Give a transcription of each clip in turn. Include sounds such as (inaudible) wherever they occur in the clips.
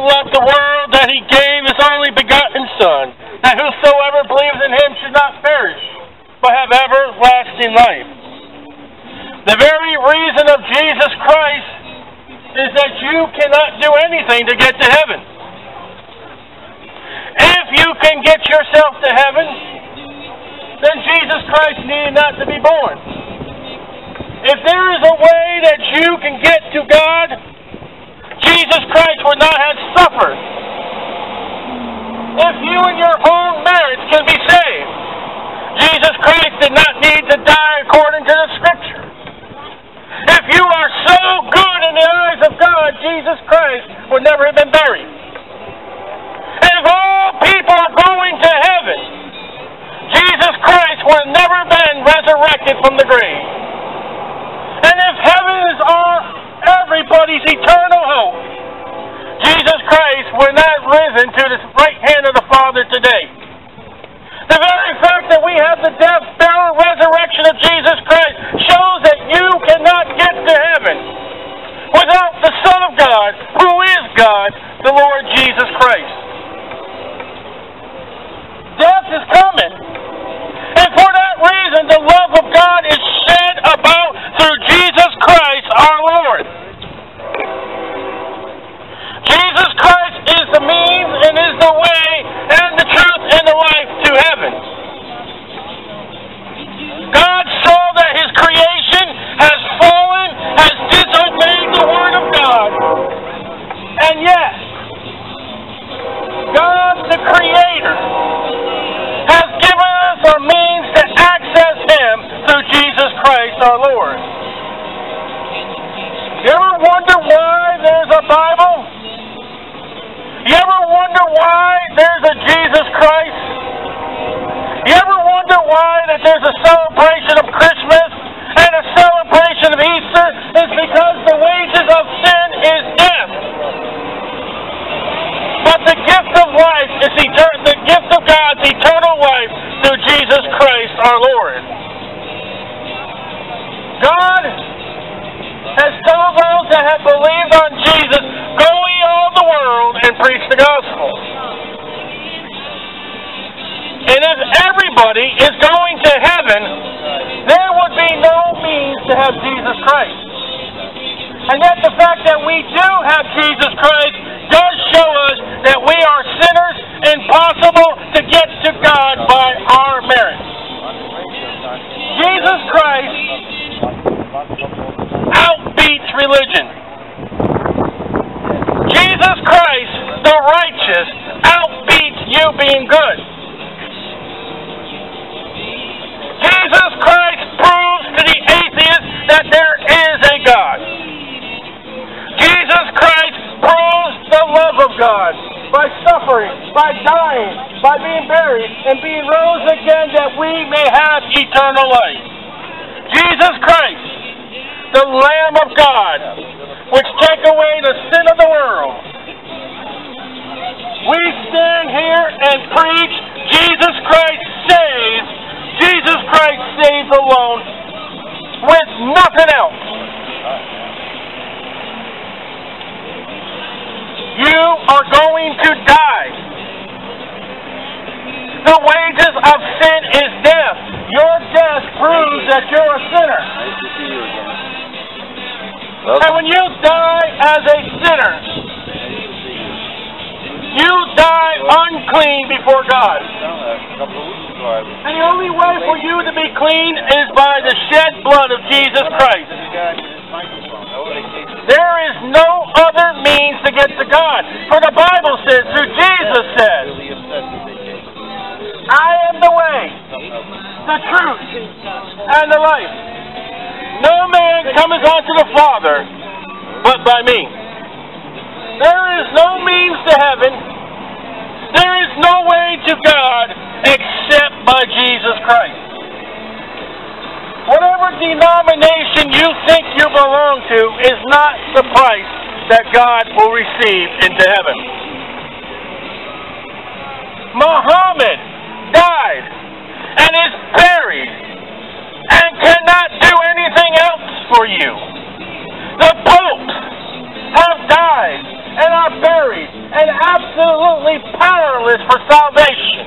loved the world that he gave his only begotten Son, that whosoever believes in him should not perish, but have everlasting life. The very reason of Jesus Christ is that you cannot do anything to get to heaven. If you can get yourself to heaven, then Jesus Christ needed not to be born. If there is a way that you can get to God, Jesus Christ would not have suffered. If you and your own merits can be saved, Jesus Christ did not need to die according to the Scripture. If you are so good in the eyes of God, Jesus Christ would never have been buried. And if all people are going to heaven, Jesus Christ would have never been resurrected from the grave. And if heaven is our everybody's eternal hope, Jesus Christ would not risen to the right hand of the Father today. The very fact that we have the death, burial, resurrection of Jesus Christ shows that you cannot get to heaven without the Son of God, who is God, the Lord Jesus Christ. Death is coming. And for that reason, the love of God is shed about through Jesus a means to access him through Jesus Christ our Lord. You ever wonder why there's a Bible? You ever wonder why there's a Jesus Christ? You ever wonder why that there's a celebration Jesus Christ the truth, and the life. No man cometh unto the Father but by me. There is no means to heaven. There is no way to God except by Jesus Christ. Whatever denomination you think you belong to is not the price that God will receive into heaven. Muhammad died and is buried and cannot do anything else for you. The popes have died and are buried and absolutely powerless for salvation.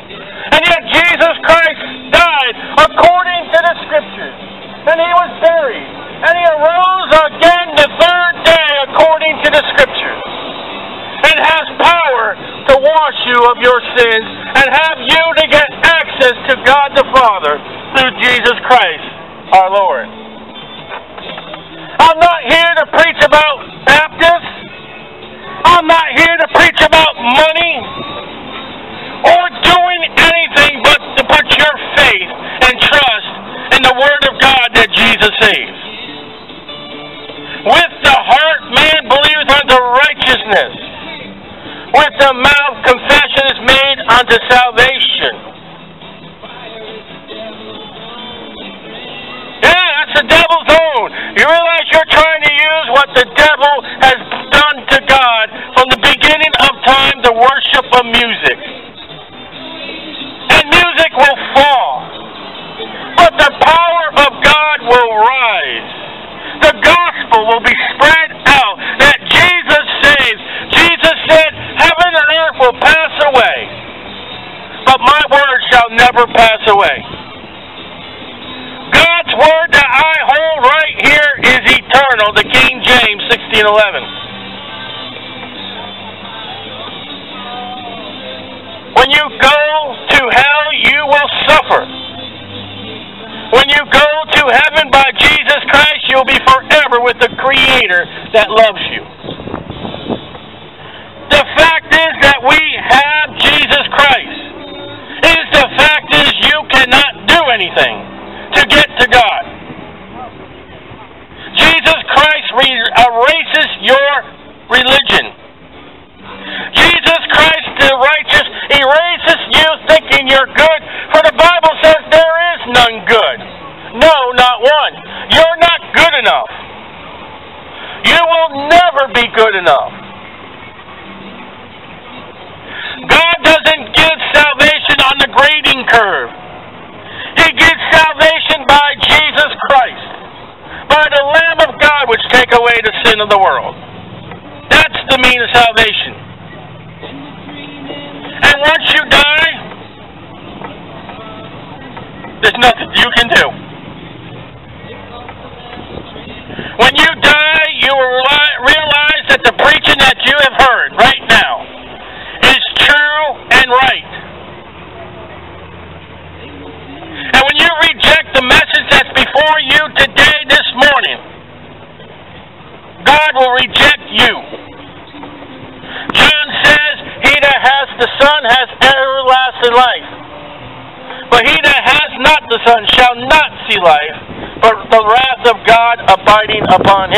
And yet Jesus Christ died according to the Scriptures. And he was buried. And he arose again the third day according to the Scriptures. Has power to wash you of your sins and have you to get access to God the Father through Jesus Christ our Lord. I'm not here to preach about Baptists. I'm not here to preach about money or doing anything but to put your faith and trust in the Word of God that Jesus saves. With the heart man believes. With the mouth confession is made unto salvation. Yeah, that's the devil's own. You realize you're trying to use what the devil has done to God from the beginning of time to worship of music. And music will fall. But the power of God will rise. The gospel will be spread out that Jesus saves. Jesus said, Heaven and earth will pass away, but my word shall never pass away. God's word that I hold right here is eternal, the King James 1611. When you go to hell, you will suffer. When you go to heaven by Jesus Christ, you'll be forever with the Creator that loves you. The fact is we have Jesus Christ. Is the fact is you cannot do anything to get to God. Jesus Christ erases your religion. Jesus Christ the righteous erases you thinking you're good, for the Bible says there is none good. No, not one. You're not good enough. You will never be good enough. God doesn't give salvation on the grading curve. He gives salvation by Jesus Christ, by the Lamb of God which take away the sin of the world. That's the mean of salvation. And once you die, there's nothing you can do. When you die, you will ri- realize that the preaching that you have heard right now is true and right. And when you reject the message that's before you today, this morning, God will reject you. John says, He that has the Son has everlasting life. But he that has not the Son shall not see life, but the wrath of God abiding upon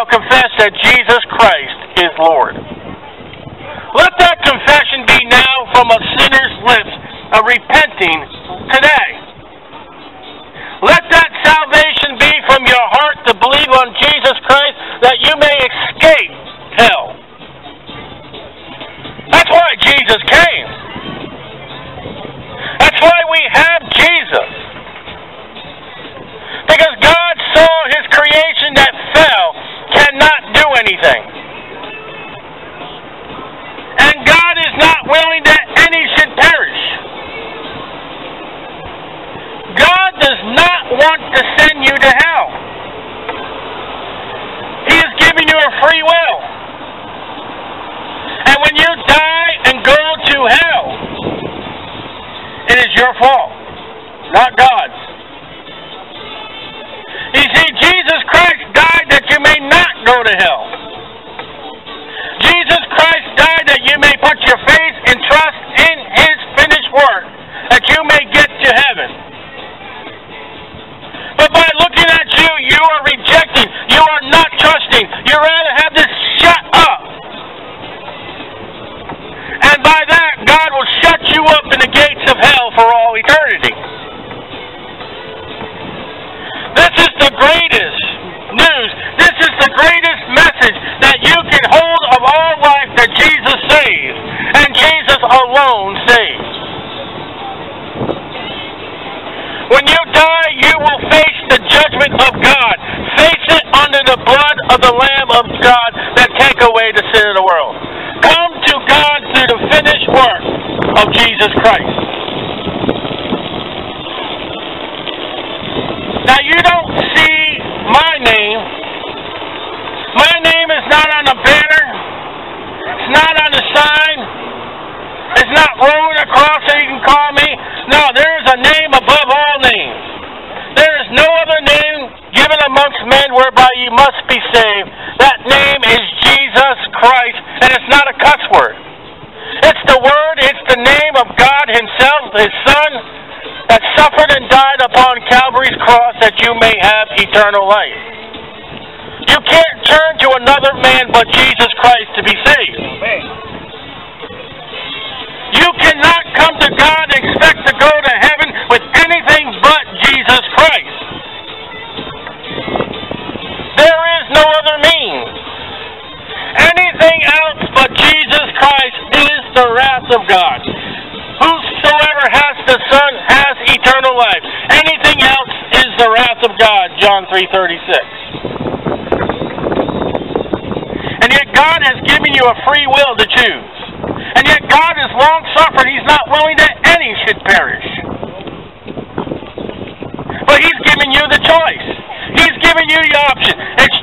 shall confess that Jesus must be saved. That name is Jesus Christ, and it's not a cuss word. It's the word, it's the name of God Himself, His Son, that suffered and died upon Calvary's cross that you may have eternal life. You can't turn to another man but Jesus. you a free will to choose. And yet God is long suffering. He's not willing that any should perish. But He's giving you the choice. He's giving you the option. It's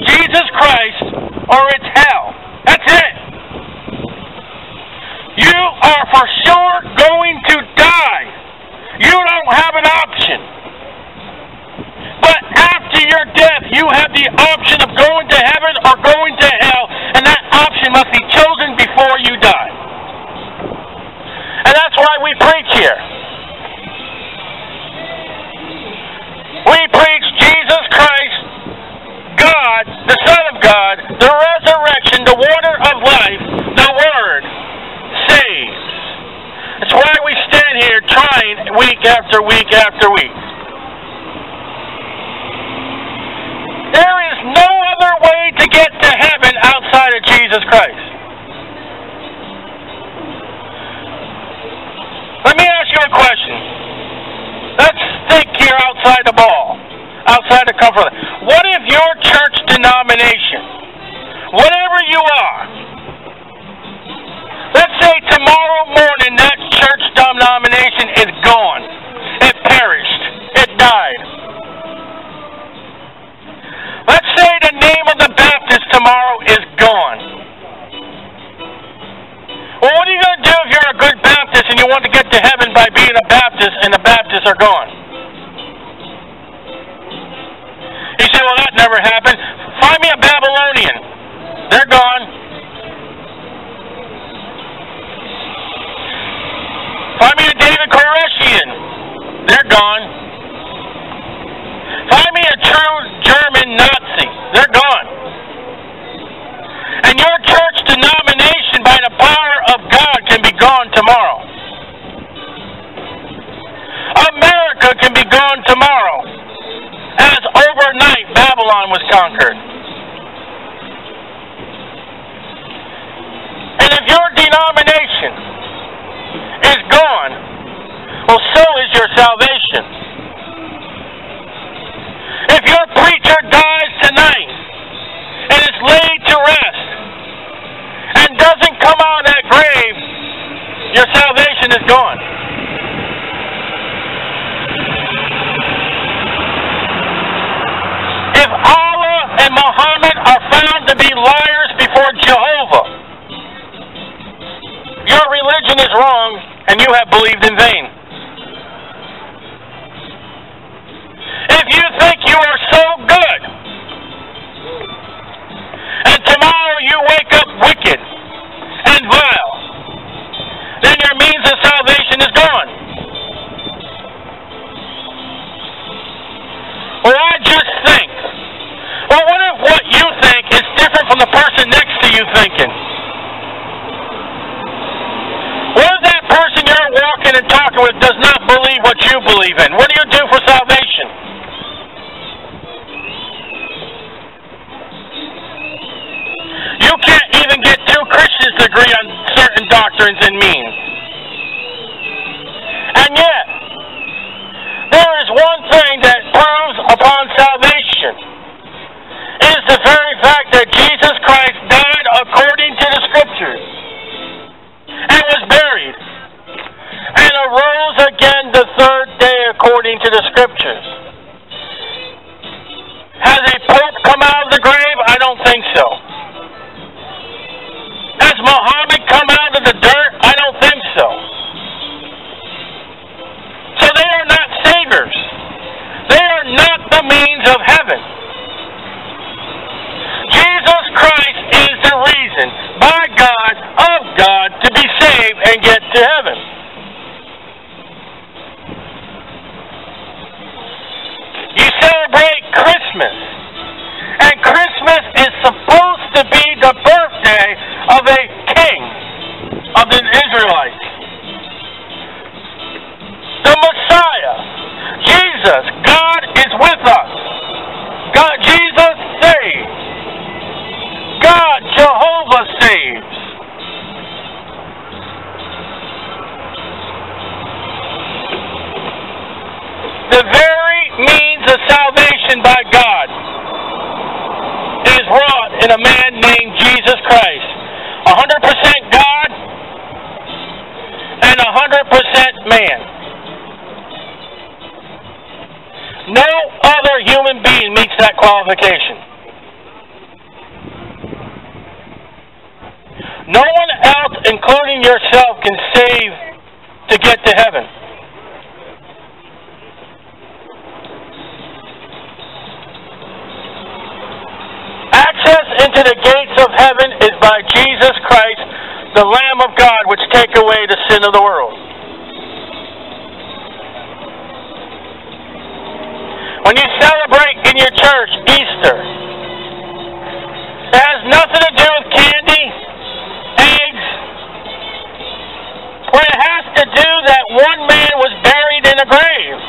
one man was buried in a grave.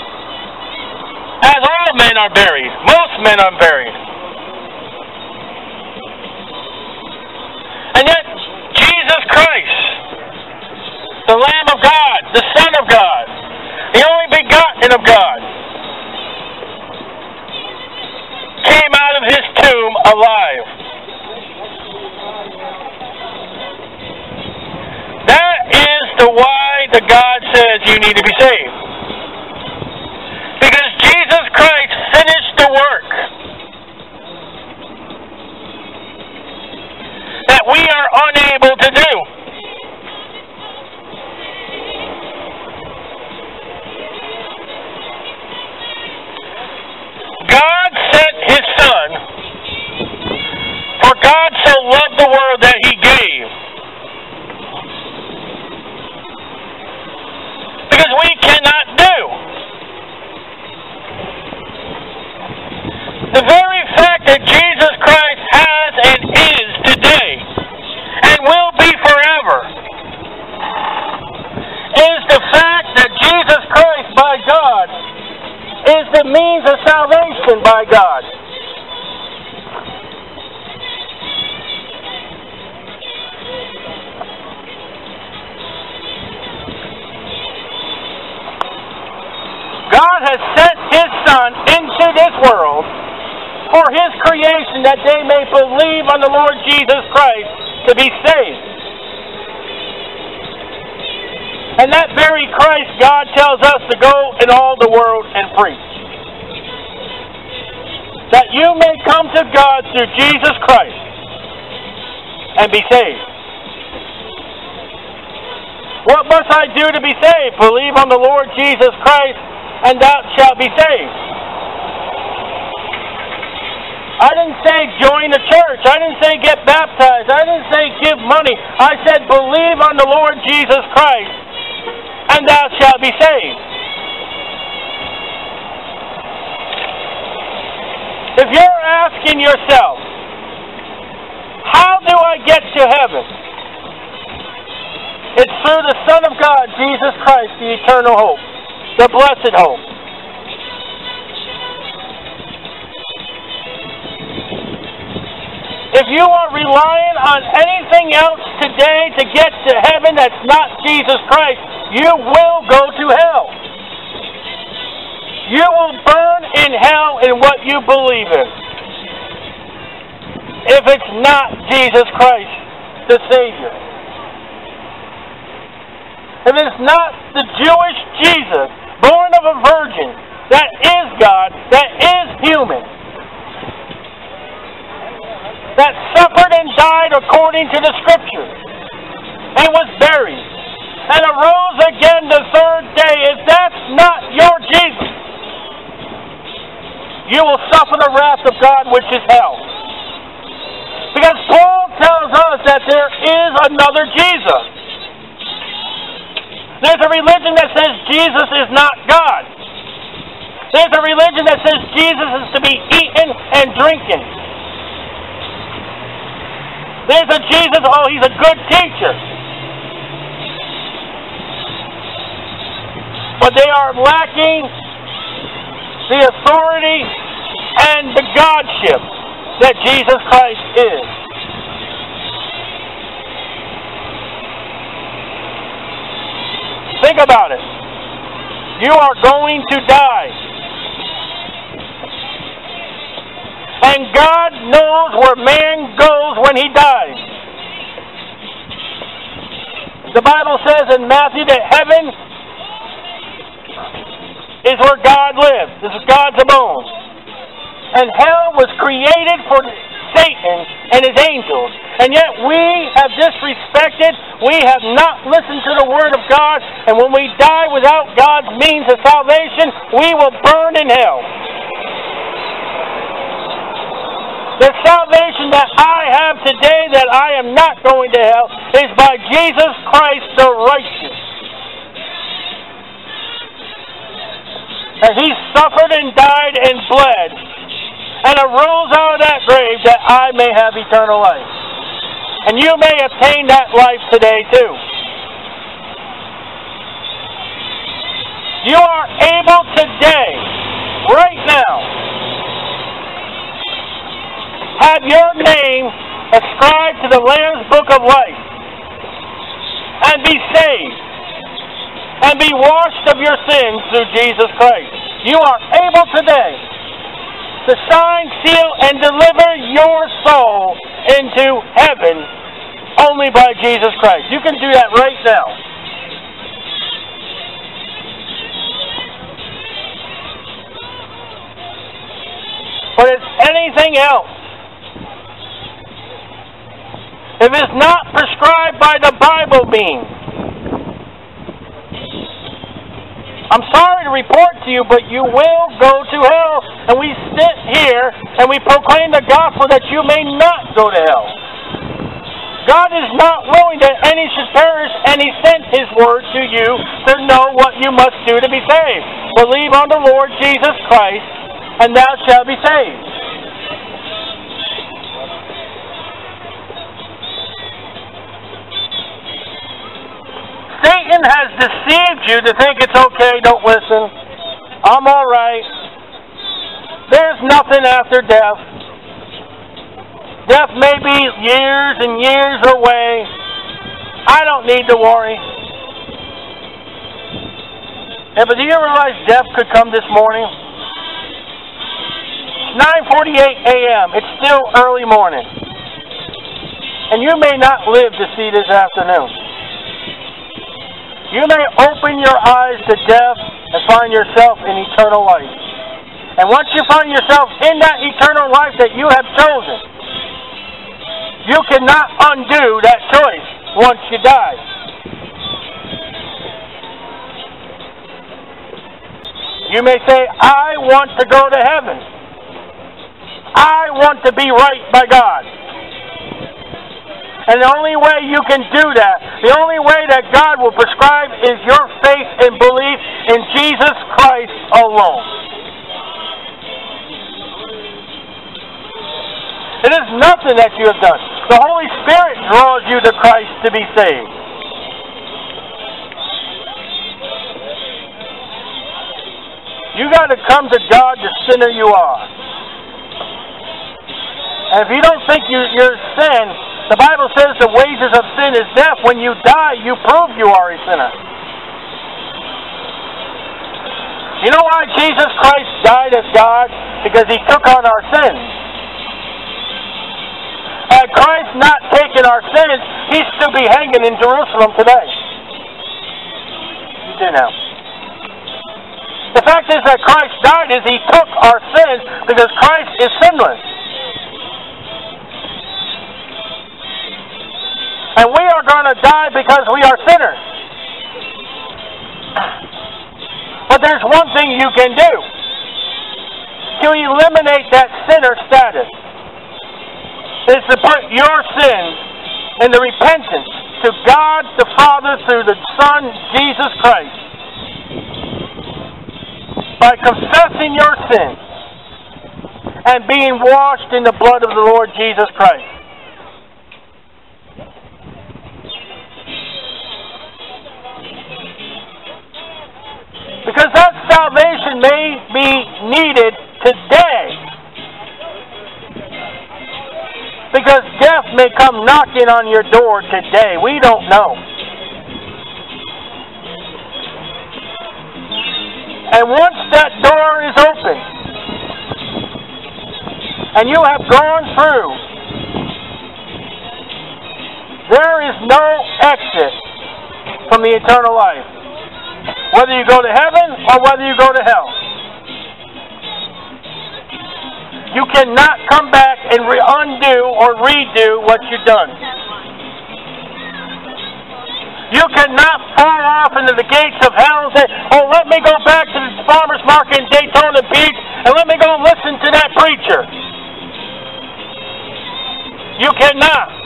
As all men are buried. Most men are buried. And yet, Jesus Christ, the Lamb of God, the Son of God, the only begotten of God, came out of his tomb alive. That is the why the God says you need through Jesus Christ and be saved. What must I do to be saved? Believe on the Lord Jesus Christ and thou shalt be saved. I didn't say join the church. I didn't say get baptized. I didn't say give money. I said believe on the Lord Jesus Christ and thou shalt be saved. If you're asking yourself, how do I get to heaven? It's through the Son of God, Jesus Christ, the eternal hope, the blessed hope. If If you are relying on anything else today to get to heaven that's not Jesus Christ, you will go to hell. You will burn in hell in what you believe in. If it's not Jesus Christ, the Savior. If it's not the Jewish Jesus, born of a virgin, that is God, that is human, that suffered and died according to the Scriptures, and was buried, and arose again the third day, if that's not your Jesus, you will suffer the wrath of God, which is hell. Because Paul tells us that there is another Jesus. There's a religion that says Jesus is not God. There's a religion that says Jesus is to be eaten and drinking. There's a Jesus, oh, he's a good teacher. But they are lacking the authority and the Godship that Jesus Christ is. Think about it. You are going to die. And God knows where man goes when he dies. The Bible says in Matthew that heaven is where God lives. This is God's abode. And hell was created for Satan and his angels. And yet we have disrespected, we have not listened to the Word of God, and when we die without God's means of salvation, we will burn in hell. The salvation that I have today, that I am not going to hell, is by Jesus Christ the righteous. And he suffered and died and bled and arose out of that grave that I may have eternal life. And you may obtain that life today too. You are able today, right now, have your name ascribed to the Lamb's Book of Life and be saved and be washed of your sins through Jesus Christ. You are able today to sign, seal, and deliver your soul into heaven only by Jesus Christ. You can do that right now. But it's anything else. If it's not prescribed by the Bible means, I'm sorry to report to you, but you will go to hell. And we sit here and we proclaim the gospel that you may not go to hell. God is not willing that any should perish, and He sent His word to you to know what you must do to be saved. Believe on the Lord Jesus Christ, and thou shalt be saved. Satan has deceived you to think it's okay, don't listen. I'm alright. There's nothing after death. Death may be years and years away. I don't need to worry. Yeah, but do you realize death could come this morning? It's 9:48 a.m. It's still early morning. And you may not live to see this afternoon. You may open your eyes to death and find yourself in eternal life. And once you find yourself in that eternal life that you have chosen, you cannot undo that choice once you die. You may say, I want to go to heaven. I want to be right by God. And the only way you can do that, the only way that God will prescribe is your faith and belief in Jesus Christ alone. It is nothing that you have done. The Holy Spirit draws you to Christ to be saved. You got to come to God the sinner you are. And if you don't think you, you're sin, the Bible says the wages of sin is death. When you die, you prove you are a sinner. You know why Jesus Christ died as God? Because he took on our sins. Had Christ not taken our sins, he'd still be hanging in Jerusalem today. You do now. The fact is that Christ died is he took our sins because Christ is sinless. And we are going to die because we are sinners. But there's one thing you can do to eliminate that sinner status is to put your sins in the repentance to God the Father through the Son, Jesus Christ. By confessing your sins and being washed in the blood of the Lord Jesus Christ. Because that salvation may be needed today. Because death may come knocking on your door today. We don't know. And once that door is open, and you have gone through, there is no exit from the eternal life whether you go to heaven or whether you go to hell. You cannot come back and undo or redo what you've done. You cannot fall off into the gates of hell and say, oh, let me go back to the farmer's market in Daytona Beach and let me go listen to that preacher. You cannot.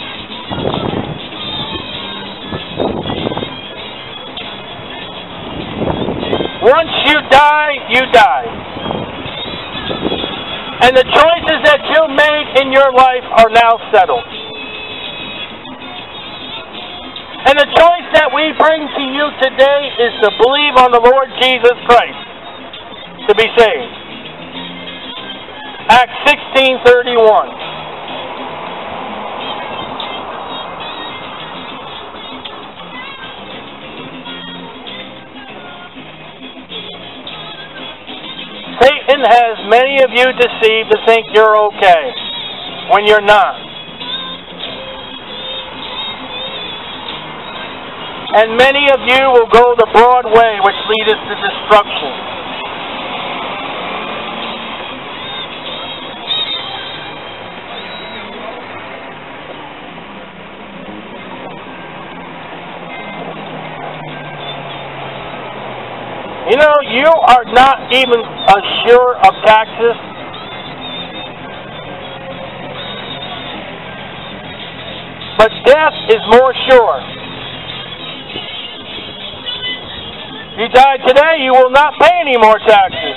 Once you die, you die. And the choices that you made in your life are now settled. And the choice that we bring to you today is to believe on the Lord Jesus Christ to be saved. Acts 16:31. Has many of you deceived to think you're okay when you're not. And many of you will go the broad way which leadeth to destruction. You know, you are not even assured of taxes. But death is more sure. You die today, you will not pay any more taxes.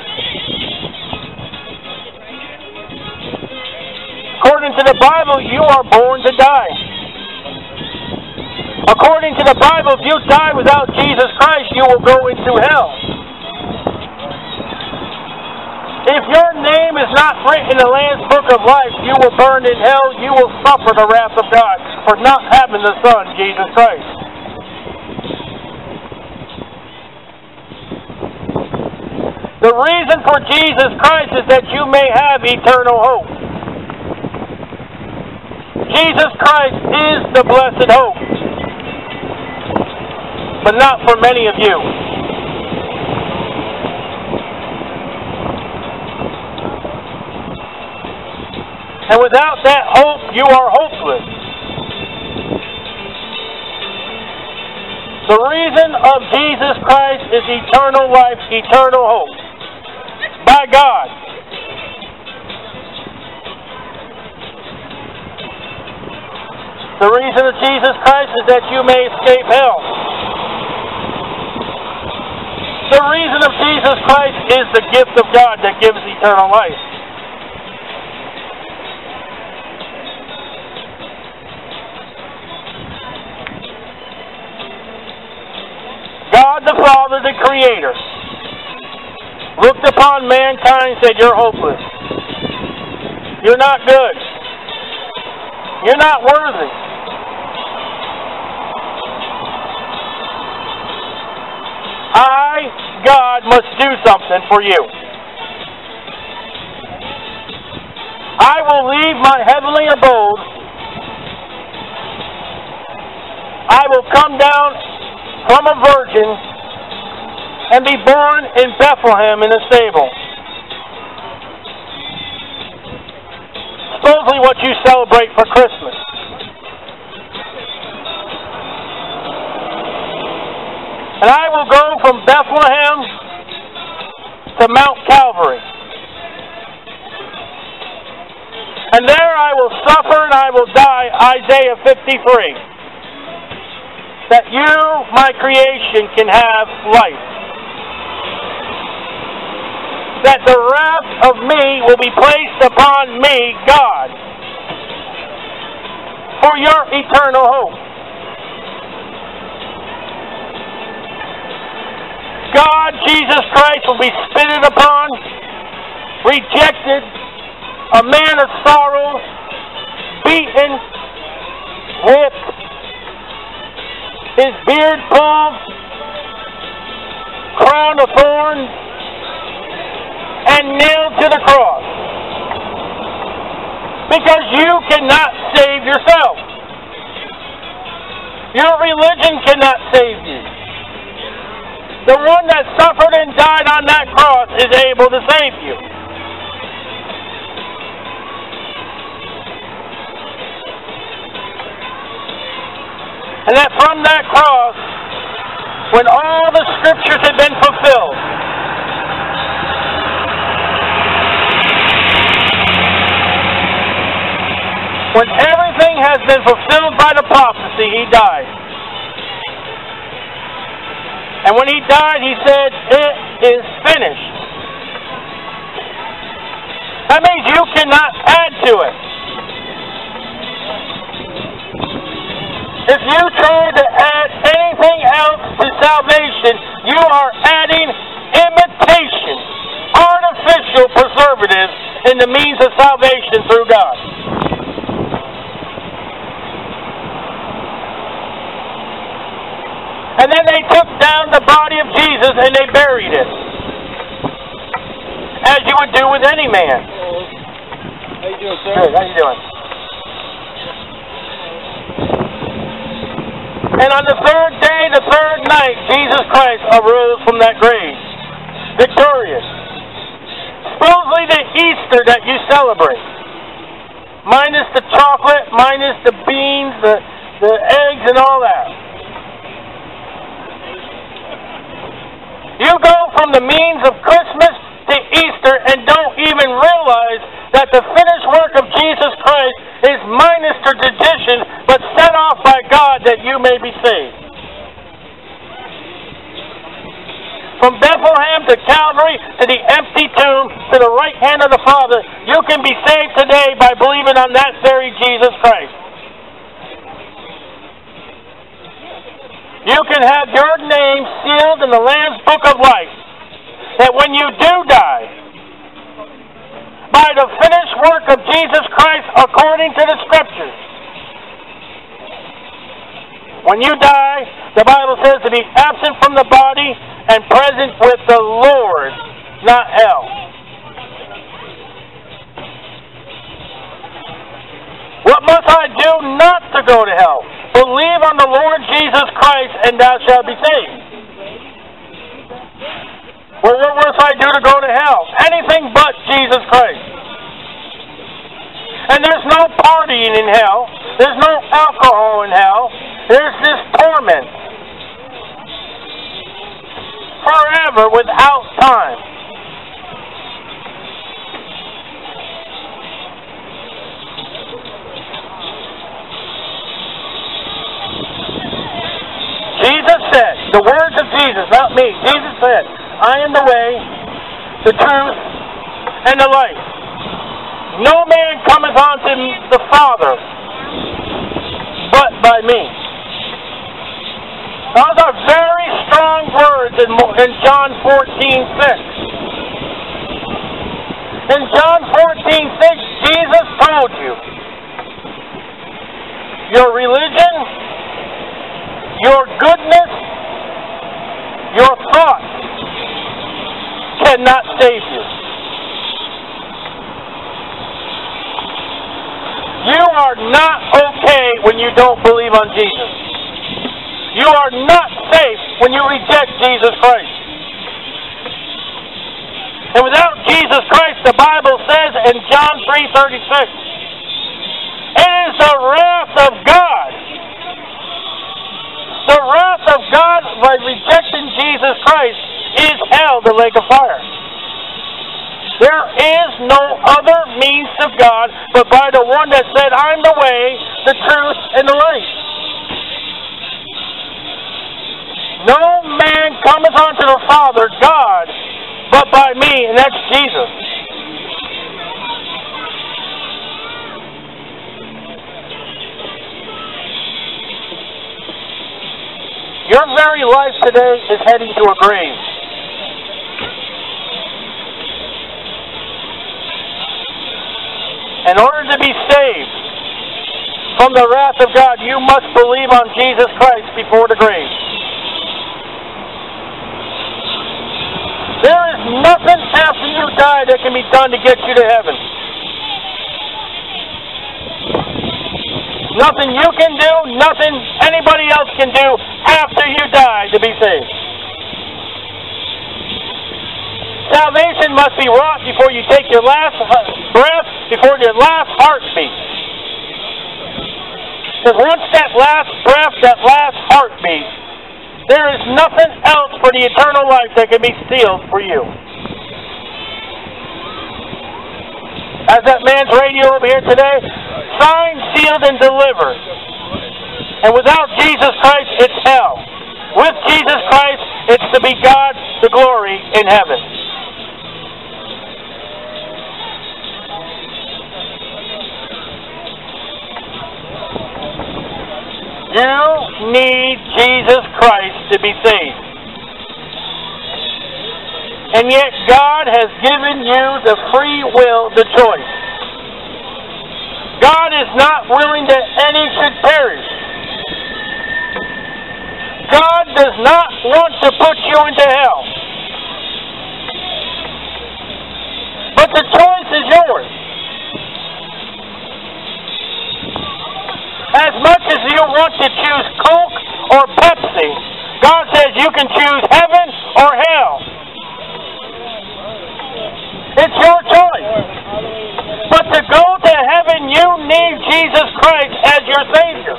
According to the Bible, you are born to die. According to the Bible, if you die without Jesus Christ, you will go into hell. If your name is not written in the Lamb's Book of Life, you will burn in hell. You will suffer the wrath of God for not having the Son, Jesus Christ. The reason for Jesus Christ is that you may have eternal hope. Jesus Christ is the blessed hope, but not for many of you. And without that hope, you are hopeless. The reason of Jesus Christ is eternal life, eternal hope. By God. The reason of Jesus Christ is that you may escape hell. The reason of Jesus Christ is the gift of God that gives eternal life. The Father, the Creator, looked upon mankind and said, You're hopeless. You're not good. You're not worthy. I, God, must do something for you. I will leave my heavenly abode. I will come down from a virgin and be born in Bethlehem in a stable. Supposedly what you celebrate for Christmas. And I will go from Bethlehem to Mount Calvary. And there I will suffer and I will die, Isaiah 53. That you, my creation, can have life. That the wrath of me will be placed upon me, God, for your eternal hope. God, Jesus Christ, will be spitted upon, rejected, a man of sorrows, beaten, whipped, his beard pulled, crown of thorns, and nailed to the cross. Because you cannot save yourself. Your religion cannot save you. The one that suffered and died on that cross is able to save you. And that from that cross, when all the scriptures had been fulfilled, when everything has been fulfilled by the prophecy, he died. And when he died, he said, It is finished. That means you cannot add to it. If you try to add anything else to salvation, you are adding imitation, artificial preservatives in the means of salvation through God. And then they took down the body of Jesus and they buried it. As you would do with any man. How you doing, sir? Good, how you doing? And on the third day, the third night, Jesus Christ arose from that grave, victorious. Supposedly the Easter that you celebrate, minus the chocolate, minus the beans, the, the eggs, and all that. You go from the means of Christmas to Easter and don't even realize that the finished work of Jesus Christ is minus the tradition, but set off by God that you may be saved. From Bethlehem to Calvary to the empty tomb to the right hand of the Father, you can be saved today by believing on that very Jesus Christ. You can have your name sealed in the Lamb's Book of Life. That when you do die, by the finished work of Jesus Christ according to the Scriptures, when you die, the Bible says to be absent from the body and present with the Lord, not hell. What must I do not to go to hell? Believe on the Lord Jesus Christ and thou shalt be saved. Well, what must I do to go to hell? Anything but Jesus Christ. And there's no partying in hell. There's no alcohol in hell. There's this torment. Forever without time. Jesus said, the words of Jesus, not me. Jesus said, I am the way, the truth, and the life. No man cometh unto the Father but by me. Those are very strong words in, in John 14, 6. In John 14, 6, Jesus told you your religion, your goodness, your thoughts cannot save you. You are not okay when you don't believe on Jesus. You are not safe when you reject Jesus Christ. And without Jesus Christ, the Bible says in John 3.36, it is the wrath of God. Wrath of God by rejecting Jesus Christ is hell, the lake of fire. There is no other means to God but by the one that said, I'm the way, the truth, and the life. No man cometh unto the Father, God, but by me, and that's Jesus. Your very life today is heading to a grave. In order to be saved from the wrath of God, you must believe on Jesus Christ before the grave. There is nothing after you die that can be done to get you to heaven. Nothing you can do, nothing anybody else can do after you die to be saved. Salvation must be wrought before you take your last breath, before your last heartbeat. Because once that last breath, that last heartbeat, there is nothing else for the eternal life that can be sealed for you. As that man's radio over here today, signed, sealed, and delivered. And without Jesus Christ, it's hell. With Jesus Christ, it's to be God, the glory in heaven. You need Jesus Christ to be saved. And yet God has given you the free will, the choice. God is not willing that any should perish. God does not want to put you into hell. But the choice is yours. As much as you want to choose Coke or Pepsi, God says you can choose heaven or hell. It's your choice. But to go to heaven, you need Jesus Christ as your Savior.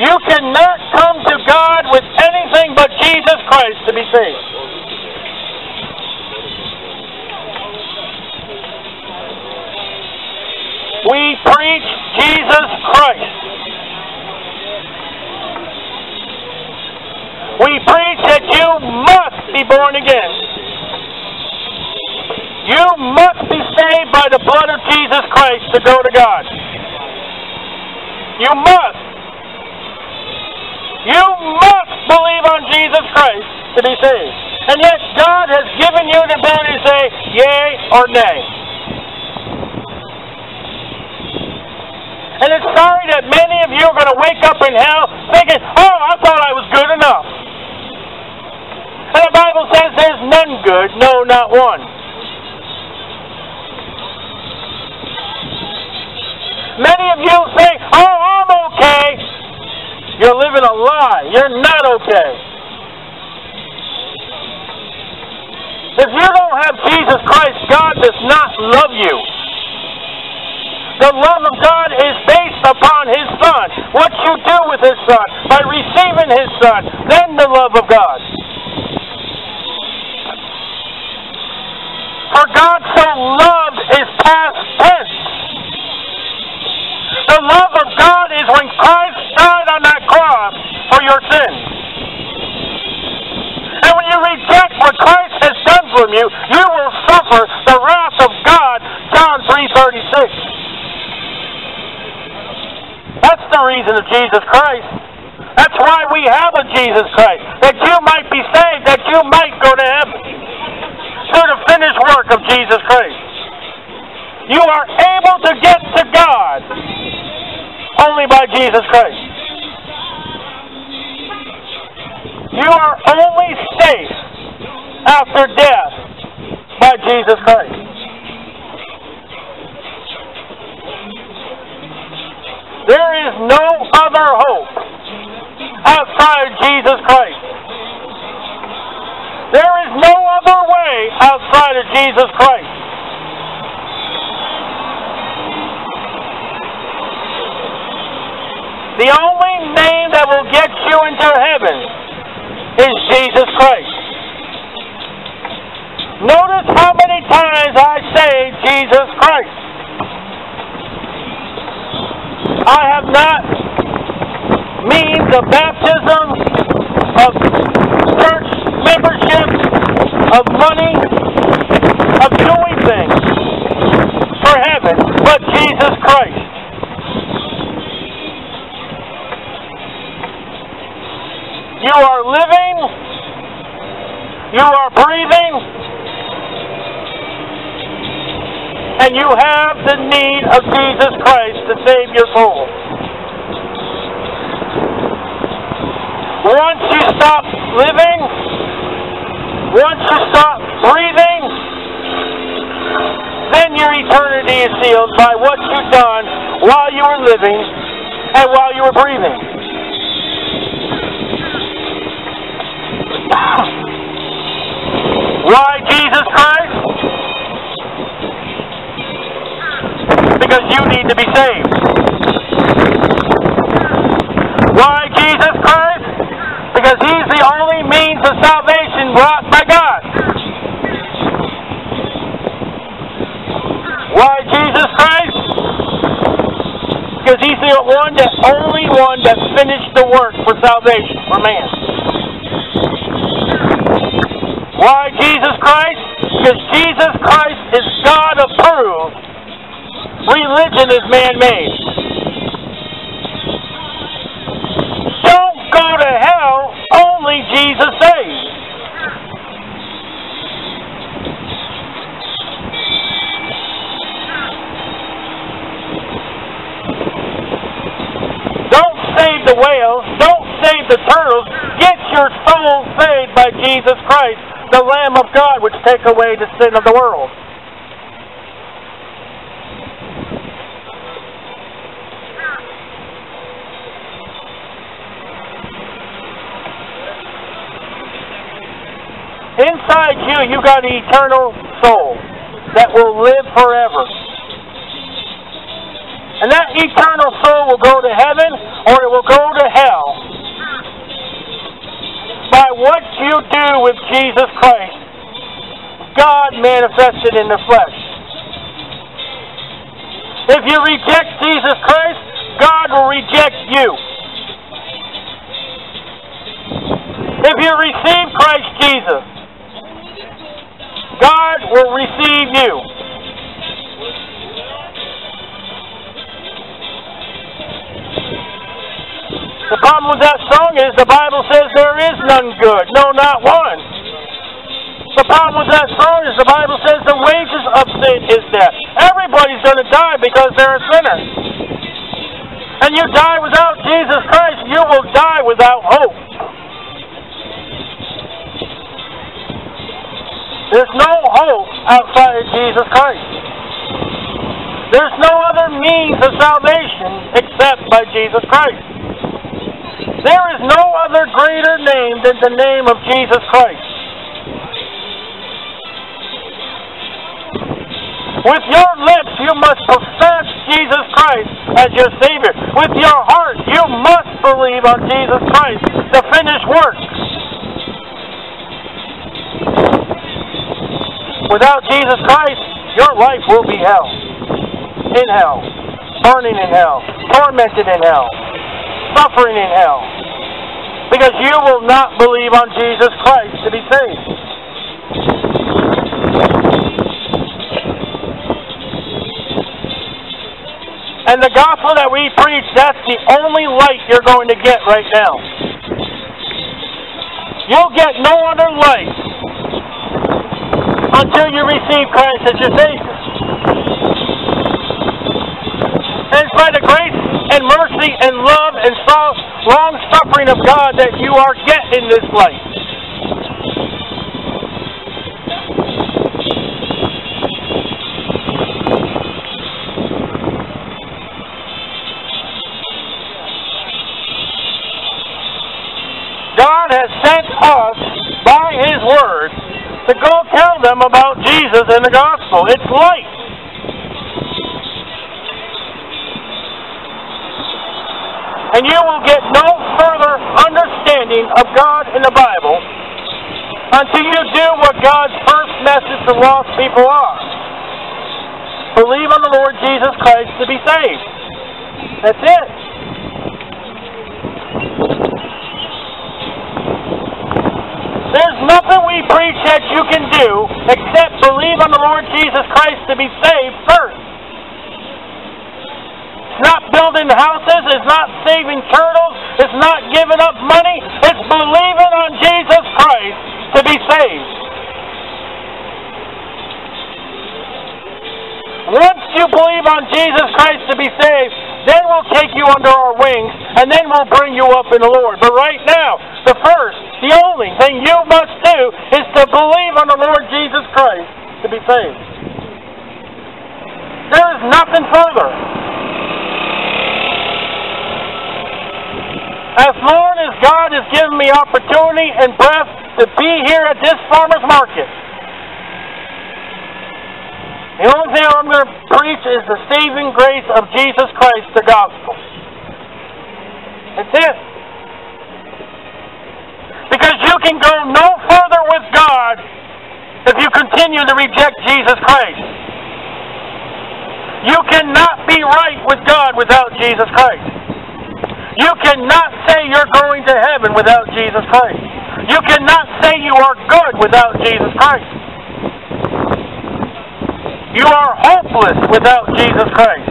You cannot come to God with anything but Jesus Christ to be saved. We preach Jesus Christ. We preach that you must be born again. You must be saved by the blood of Jesus Christ to go to God. You must. You must believe on Jesus Christ to be saved. And yet God has given you the ability to say yea or nay. And it's sorry that many of you are going to wake up in hell thinking, oh, I thought I was good enough. And the Bible says there's none good, no, not one. Many of you say, oh, I'm okay. You're living a lie. You're not okay. If you don't have Jesus Christ, God does not love you. The love of God is based upon His Son. What you do with His Son, by receiving His Son, then the love of God. For God so loved is past tense. The love of God is when Christ died on that cross for your sins. And when you reject what Christ has done for you, you will of Jesus Christ. That's why we have a Jesus Christ, that you might be saved, that you might go to heaven through the finished work of Jesus Christ. You are able to get to God only by Jesus Christ. You are only safe after death by Jesus Christ. There is no other hope outside Jesus Christ. There is no other way outside of Jesus Christ. The only name that will get you into heaven is Jesus Christ. Notice how many times I say Jesus Christ. I have not means of baptism, of church membership, of money, of doing things for heaven, but Jesus Christ. You are living, you are breathing, and you have the need of Jesus Christ to save your soul. Once you stop living, once you stop breathing, then your eternity is sealed by what you've done while you were living and while you were breathing. (coughs) Why Jesus Christ? Because you need to be saved. Why Jesus Christ? Because He's the only means of salvation brought by God. Why Jesus Christ? Because He's the one that only one that finished the work for salvation for man. Why Jesus Christ? Because Jesus Christ is God approved. Religion is man made. Don't go to hell, only Jesus saves. Don't save the whales, don't save the turtles, get your soul saved by Jesus Christ, the Lamb of God which take away the sin of the world. Inside you, you got an eternal soul that will live forever. And that eternal soul will go to heaven or it will go to hell by what you do with Jesus Christ, God manifested in the flesh. If you reject Jesus Christ, God will reject you. If you receive Christ Jesus, God will receive you. The problem with that song is the Bible says there is none good. No, not one. The problem with that song is the Bible says the wages of sin is death. Everybody's going to die because they're a sinner. And you die without Jesus Christ, you will die without hope. There's no hope outside of Jesus Christ. There's no other means of salvation except by Jesus Christ. There is no other greater name than the name of Jesus Christ. With your lips, you must profess Jesus Christ as your Savior. With your heart, you must believe on Jesus Christ, the finished work. Without Jesus Christ, your life will be hell. In hell. Burning in hell. Tormented in hell. Suffering in hell. Because you will not believe on Jesus Christ to be saved. And the gospel that we preach, that's the only light you're going to get right now. You'll get no other light until you receive Christ as your Savior. And it's by the grace and mercy and love and long suffering of God that you are getting this life. God has sent us by His Word to go tell them about Jesus and the gospel. It's light. And you will get no further understanding of God in the Bible until you do what God's first message to lost people are. Believe on the Lord Jesus Christ to be saved. That's it. There's nothing we preach that you can do except believe on the Lord Jesus Christ to be saved first. It's not building houses, it's not saving turtles, it's not giving up money, it's believing on Jesus Christ to be saved. Once you believe on Jesus Christ to be saved, then we'll take you under our wings, and then we'll bring you up in the Lord. But right now, the first, the only thing you must do is to believe on the Lord Jesus Christ to be saved. There is nothing further. As long as God has given me opportunity and breath to be here at this farmer's market, the only thing I'm going to preach is the saving grace of Jesus Christ, the gospel. That's it. Because you can go no further with God if you continue to reject Jesus Christ. You cannot be right with God without Jesus Christ. You cannot say you're going to heaven without Jesus Christ. You cannot say you are good without Jesus Christ. You are hopeless without Jesus Christ.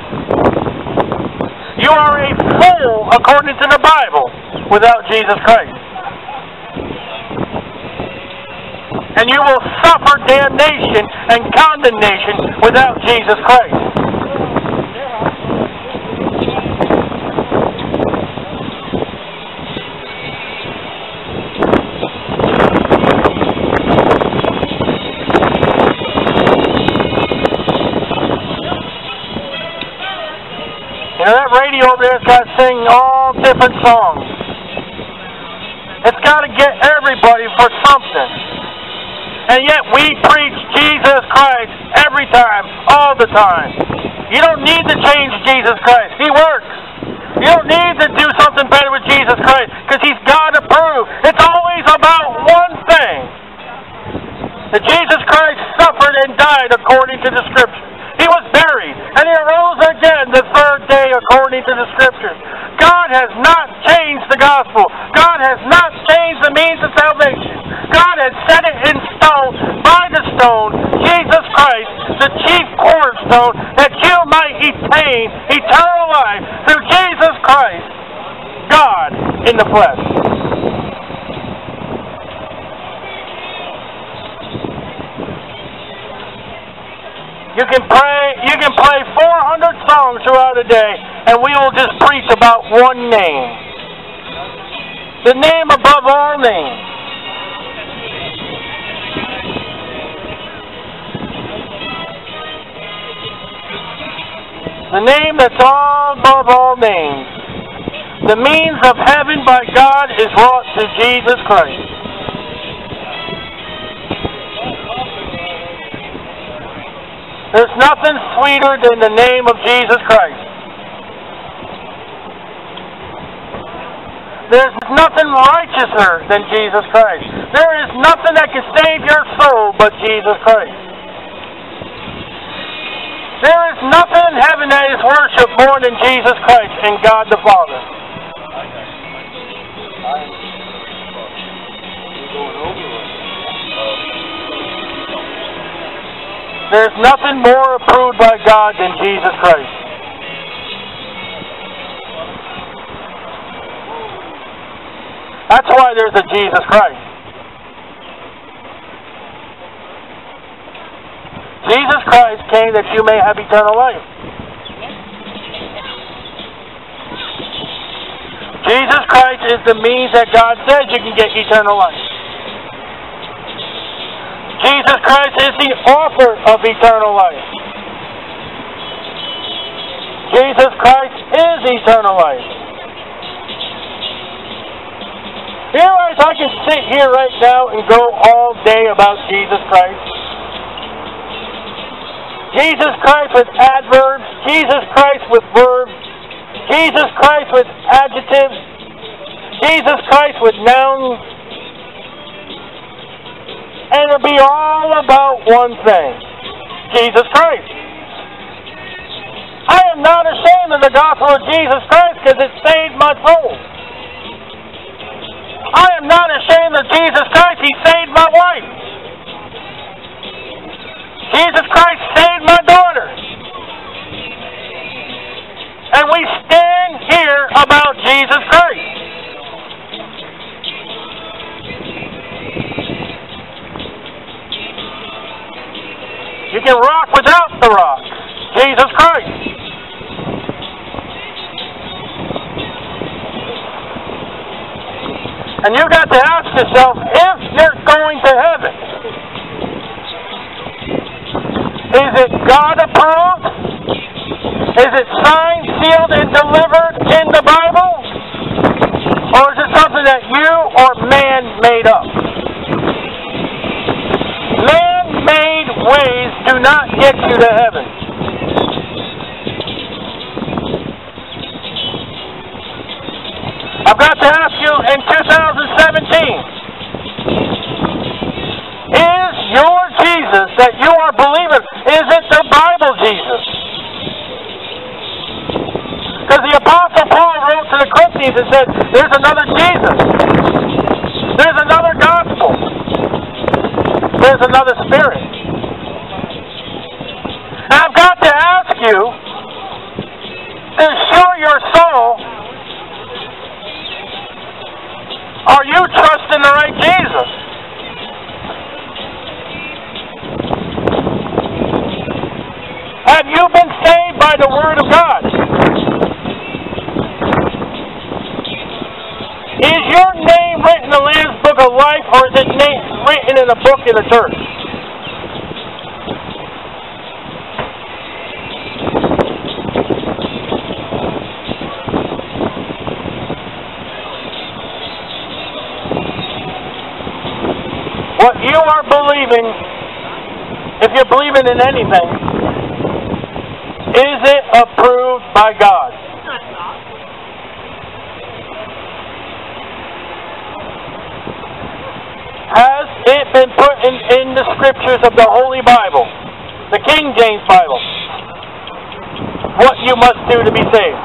You are a fool, according to the Bible, without Jesus Christ. And you will suffer damnation and condemnation without Jesus Christ. You know, that radio over there's got to sing all different songs. It's got to get everybody for something. And yet we preach Jesus Christ every time, all the time. You don't need to change Jesus Christ. He works. You don't need to do something better with Jesus Christ because He's God approved. It's always about one thing. That Jesus Christ suffered and died according to the Scripture. He was buried, and he arose again the third day according to the Scriptures. Has not changed the gospel. God has not changed the means of salvation. God has set it in stone by the stone, Jesus Christ, the chief cornerstone, that you might attain eternal life through Jesus Christ, God in the flesh. You can pray, you can play 400 songs throughout a day, and we will just preach about one name. The name above all names. The name that's all above all names. The means of heaven by God is wrought through Jesus Christ. There's nothing sweeter than the name of Jesus Christ. There's nothing righteouser than Jesus Christ. There is nothing that can save your soul but Jesus Christ. There is nothing in heaven that is worshipped more than Jesus Christ and God the Father. There's nothing more approved by God than Jesus Christ. That's why there's a Jesus Christ. Jesus Christ came that you may have eternal life. Jesus Christ is the means that God says you can get eternal life. Jesus Christ is the author of eternal life. Jesus Christ is eternal life. Realize I can sit here right now and go all day about Jesus Christ? Jesus Christ with adverbs, Jesus Christ with verbs, Jesus Christ with adjectives, Jesus Christ with nouns, and it'll be all about one thing Jesus Christ. I am not ashamed of the gospel of Jesus Christ because it saved my soul. I am not ashamed of Jesus Christ, He saved my wife. Jesus Christ saved my daughter. And we stand here about Jesus Christ. You can rock without the rock. Jesus Christ. And you've got to ask yourself if you're going to heaven, is it God approved? Is it signed, sealed, and delivered in the Bible? Or is it something that you or man made up? Man made ways do not get you to heaven. I've got to ask you in 2017 is your Jesus that you are believing, is it the Bible Jesus? Because the Apostle Paul wrote to the Corinthians and said, there's another Jesus. There's another gospel. There's another spirit. I've got to ask you to assure your soul, are you trusting the right Jesus? Have you been saved by the Word of God? Is your name written in the Lamb's Book of Life or is it written in the book of the church? Are believing, if you're believing in anything, is it approved by God? Has it been put in, in the scriptures of the Holy Bible, the King James Bible, what you must do to be saved?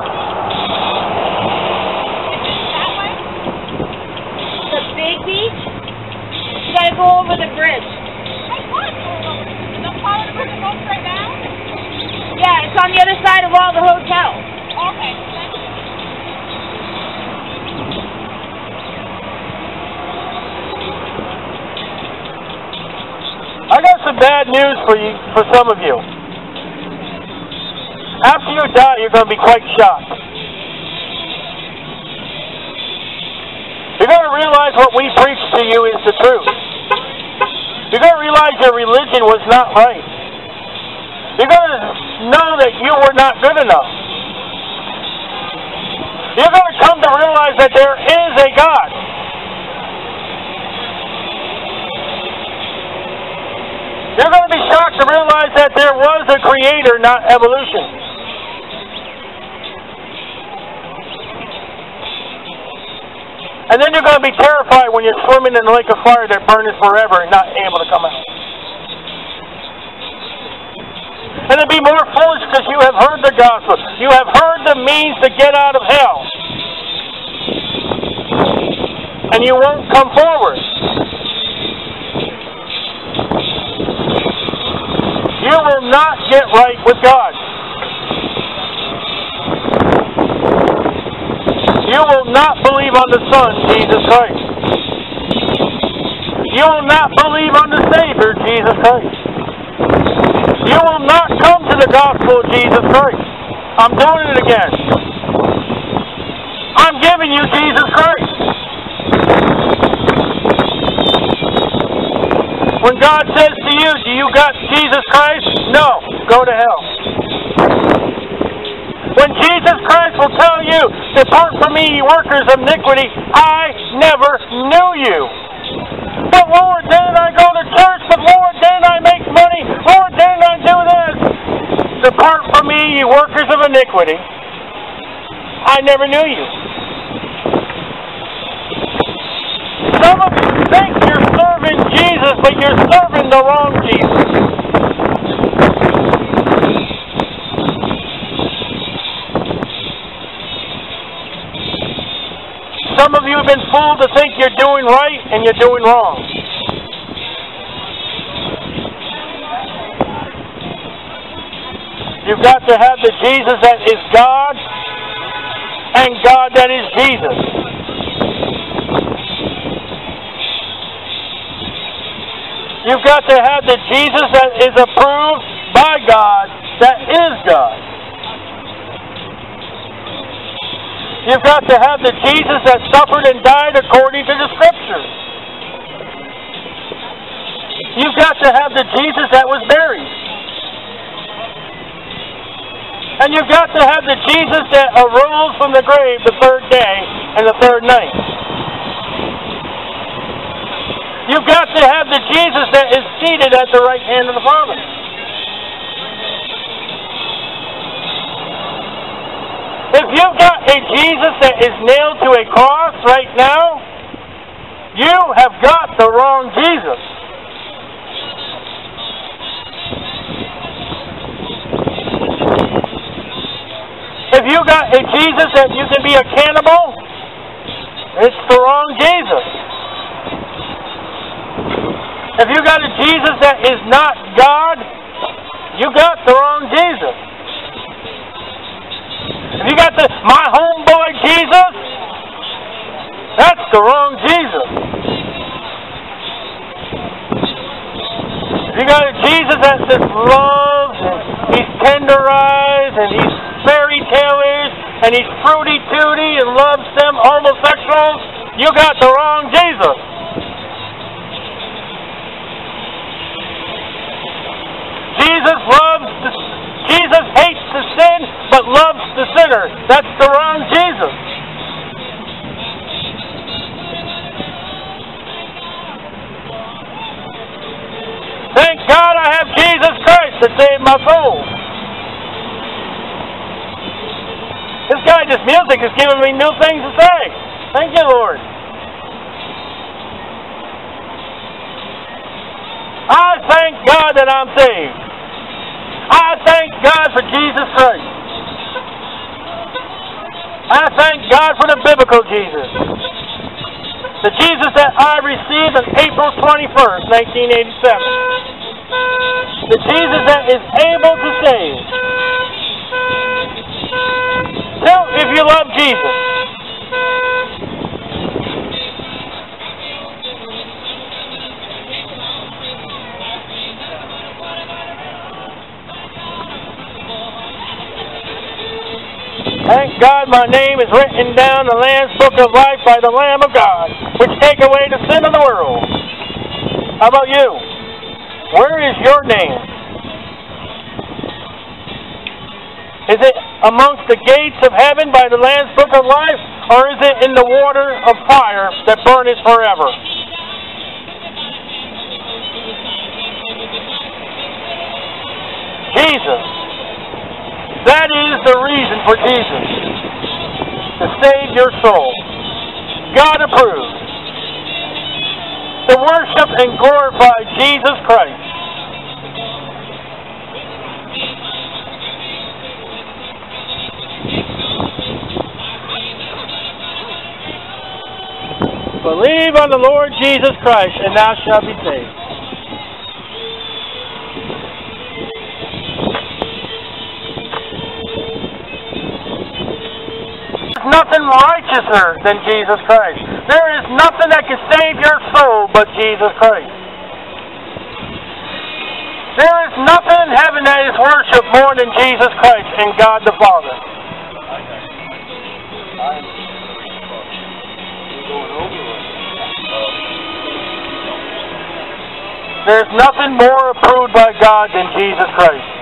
The big beach? You gotta go over the bridge. Yeah, it's on the other side of all the hotels. Okay. I got some bad news for you, for some of you. After you die, you're going to be quite shocked. You're going to realize what we preach to you is the truth. You're going to realize your religion was not right. You're going to know that you were not good enough. You're going to come to realize that there is a God. You're going to realize that there was a creator, not evolution. And then you're going to be terrified when you're swimming in the lake of fire that burns forever and not able to come out. And it'd be more foolish because you have heard the gospel. You have heard the means to get out of hell. And you won't come forward. You will not get right with God. You will not believe on the Son, Jesus Christ. You will not believe on the Savior, Jesus Christ. You will not come to the gospel of Jesus Christ. I'm doing it again. I'm giving you Jesus Christ. When God says you, Do you got Jesus Christ? No. Go to hell. When Jesus Christ will tell you, Depart from me, ye workers of iniquity, I never knew you. But Lord, didn't I go to church? But Lord, didn't I make money? Lord, didn't I do this? Depart from me, ye workers of iniquity. I never knew you. Some of you think serving Jesus, but you're serving the wrong Jesus. Some of you have been fooled to think you're doing right and you're doing wrong. You've got to have the Jesus that is God and God that is Jesus. You've got to have the Jesus that is approved by God that is God. You've got to have the Jesus that suffered and died according to the Scriptures. You've got to have the Jesus that was buried. And you've got to have the Jesus that arose from the grave the third day and the third night. You've got to have the Jesus that is seated at the right hand of the Father. If you've got a Jesus that is nailed to a cross right now, you have got the wrong Jesus. If you got a Jesus that you can be a cannibal, it's the wrong Jesus. If you got a Jesus that is not God, you got the wrong Jesus. If you got the my homeboy Jesus, that's the wrong Jesus. If you got a Jesus that just loves and he's tenderized and he's fairy taleys and he's fruity tooty and loves them homosexuals, you got the wrong Jesus. Jesus loves the, Jesus hates the sin but loves the sinner. That's the wrong Jesus. Thank God I have Jesus Christ to save my soul. This guy, this music is giving me new things to say. Thank you, Lord. I thank God that I'm saved. I thank God for Jesus Christ. I thank God for the biblical Jesus. The Jesus that I received on April 21st, 1987. The Jesus that is able to save. Tell if you love Jesus. Thank God my name is written down in the Lamb's Book of Life by the Lamb of God, which take away the sin of the world. How about you? Where is your name? Is it amongst the gates of heaven by the Lamb's Book of Life, or is it in the water of fire that burneth forever? Jesus. Is the reason for Jesus. To save your soul. God approved. To worship and glorify Jesus Christ. Believe on the Lord Jesus Christ, and thou shalt be saved. than Jesus Christ. There is nothing that can save your soul but Jesus Christ. There is nothing in heaven that is worshipped more than Jesus Christ and God the Father. There's nothing more approved by God than Jesus Christ.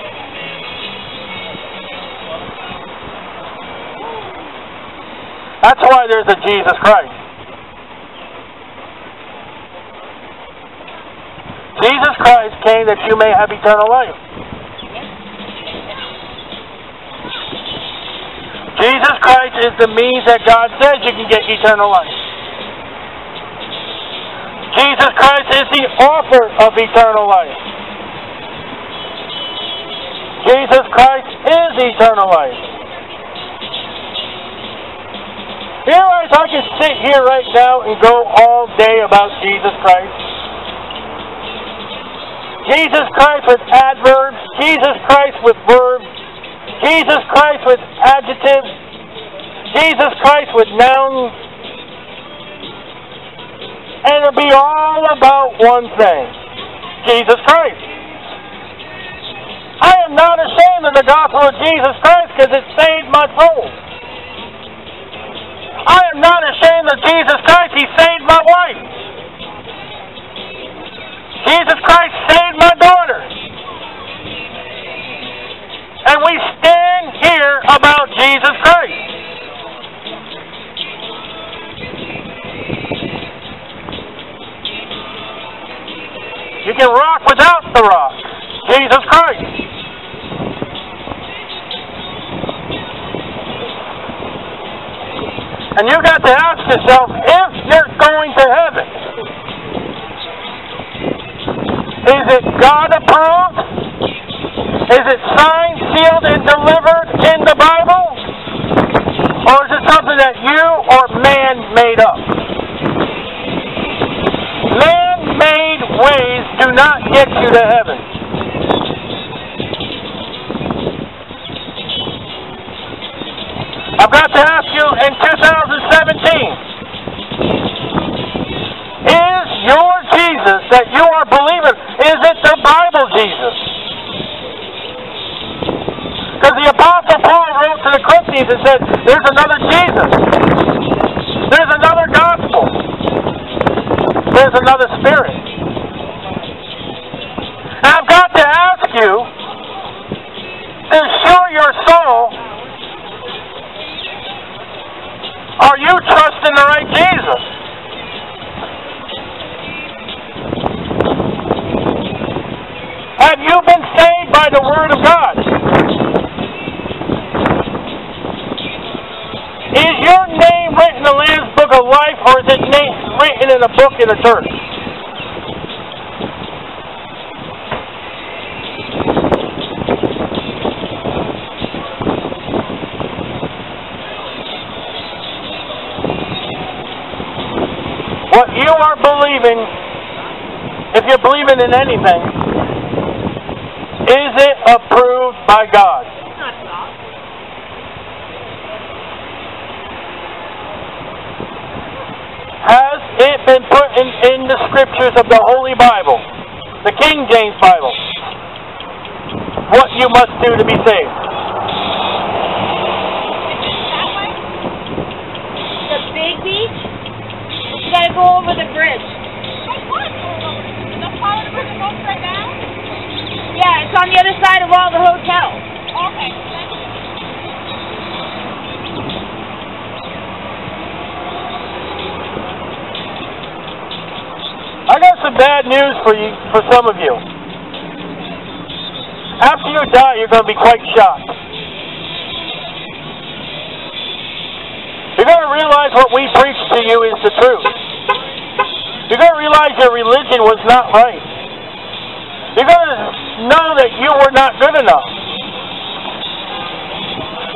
That's why there's a Jesus Christ. Jesus Christ came that you may have eternal life. Jesus Christ is the means that God says you can get eternal life. Jesus Christ is the author of eternal life. Jesus Christ is eternal life. Realize I can sit here right now and go all day about Jesus Christ. Jesus Christ with adverbs, Jesus Christ with verbs, Jesus Christ with adjectives, Jesus Christ with nouns. And it'll be all about one thing Jesus Christ. I am not ashamed of the gospel of Jesus Christ because it saved my soul. I am not ashamed of Jesus Christ. He saved my wife. Jesus Christ saved my daughter. In a church? What you are believing, if you're believing in anything, is it approved by God? Has it been put in, in the scriptures of the Holy Bible, the King James Bible, what you must do to be saved? The big beach? You gotta go over the bridge. Yeah, it's on the other side of all the hotels. Okay. I got some bad news for you, for some of you. After you die, you're going to be quite shocked. You're going to realize what we preach to you is the truth. You're going to realize your religion was not right. You're going to know that you were not good enough.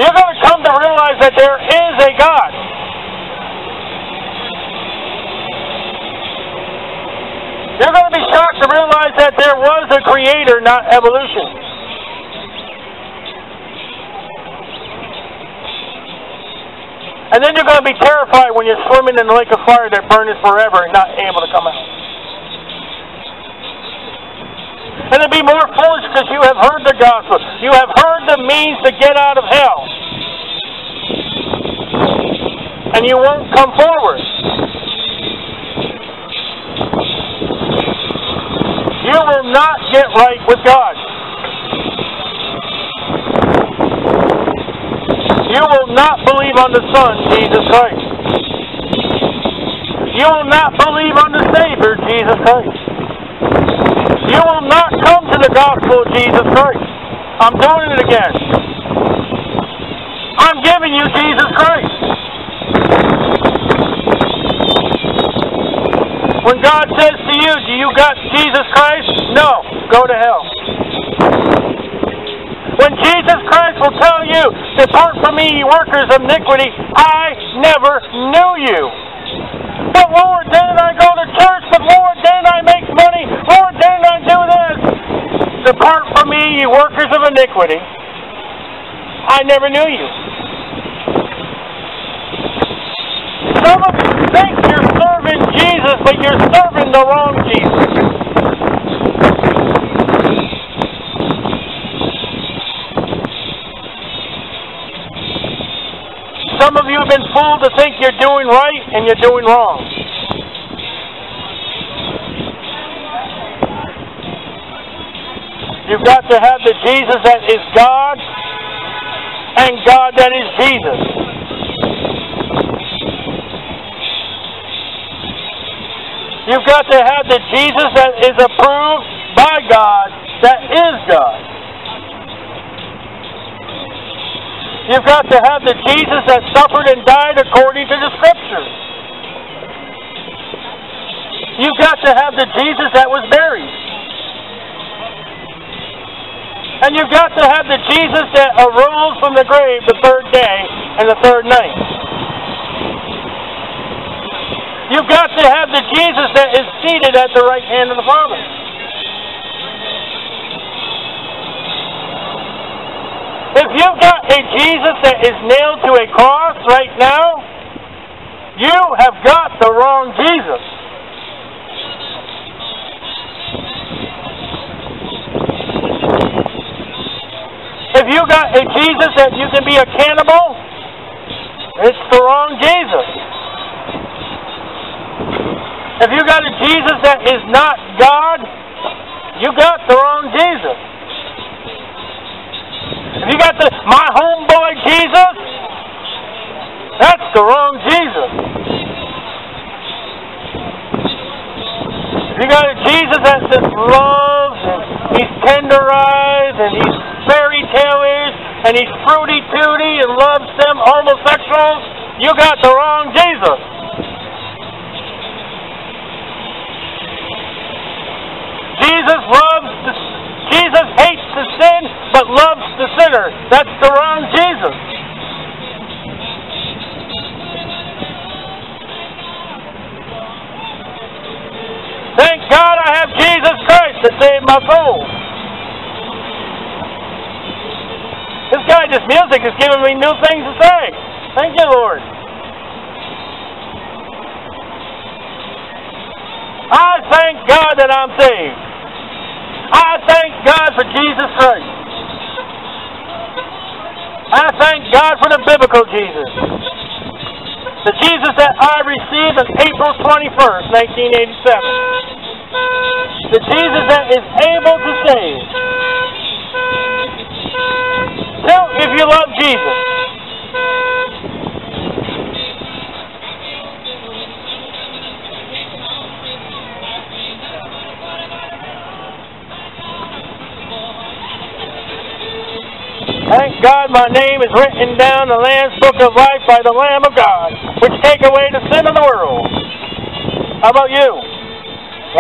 You're going to come to realize that there is a God. You're going to be shocked to realize that there was a creator, not evolution. And then you're going to be terrified when you're swimming in the lake of fire that burns forever and not able to come out. And it'll be more foolish because you have heard the gospel. You have heard the means to get out of hell. And you won't come forward. Will not get right with God. You will not believe on the Son, Jesus Christ. You will not believe on the Savior, Jesus Christ. You will not come to the gospel of Jesus Christ. I'm doing it again. I'm giving you Jesus Christ. When God says to you, Do you got Jesus Christ? No. Go to hell. When Jesus Christ will tell you, Depart from me, ye workers of iniquity, I never knew you. But Lord, didn't I go to church? But Lord, didn't I make money? Lord, didn't I do this? Depart from me, ye workers of iniquity. I never knew you. Some of you think you're serving Jesus, but you're serving the wrong Jesus. Some of you have been fooled to think you're doing right and you're doing wrong. You've got to have the Jesus that is God and God that is Jesus. You've got to have the Jesus that is approved by God that is God. You've got to have the Jesus that suffered and died according to the Scriptures. You've got to have the Jesus that was buried. And you've got to have the Jesus that arose from the grave the third day and the third night. You've got to have the Jesus that is seated at the right hand of the Father. If you've got a Jesus that is nailed to a cross right now, you have got the wrong Jesus. If you got a Jesus that you can be a cannibal, it's the wrong Jesus. If you got a Jesus that is not God, you got the wrong Jesus. If you got the my homeboy Jesus, that's the wrong Jesus. If you got a Jesus that just loves and he's tenderized and he's fairy tale-ish and he's fruity tooty and loves them homosexuals, you got the wrong Jesus. Jesus loves the, Jesus hates the sin but loves sinner. That's the wrong Jesus. Thank God I have Jesus Christ to save my soul. This guy, this music is giving me new things to say. Thank you, Lord. I thank God that I'm saved. I thank God for Jesus Christ. I thank God for the biblical Jesus. The Jesus that I received on April 21st, 1987. The Jesus that is able to save. Tell if you love Jesus. My name is written down in the Lamb's Book of Life by the Lamb of God, which take away the sin of the world. How about you?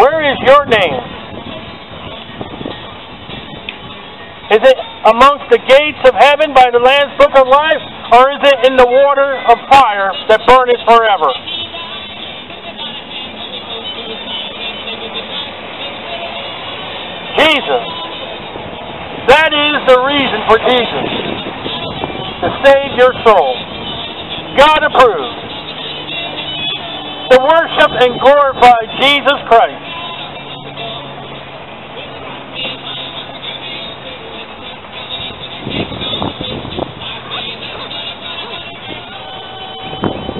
Where is your name? Is it amongst the gates of heaven by the Lamb's Book of Life, or is it in the water of fire that burneth forever? Jesus. That is the reason for Jesus. To save your soul. God approved. To worship and glorify Jesus Christ.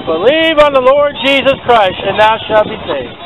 Believe on the Lord Jesus Christ, and thou shalt be saved.